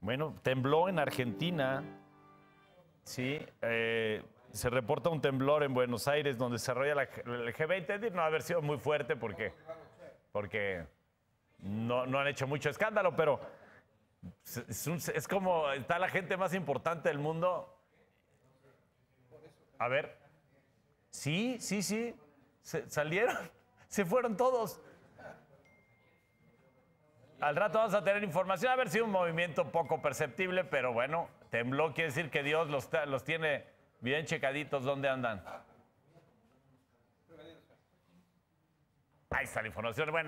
Bueno, tembló en Argentina. Sí, eh, se reporta un temblor en Buenos Aires donde se desarrolla la, el G20. No haber sido muy fuerte porque, porque no, han hecho mucho escándalo, pero es, como está la gente más importante del mundo. A ver, sí, sí, sí, salieron, se fueron todos. Al rato vamos a tener información, a ver si un movimiento poco perceptible, pero bueno, tembló, quiere decir que Dios los, los tiene bien checaditos dónde andan. Ahí está la información. Bueno.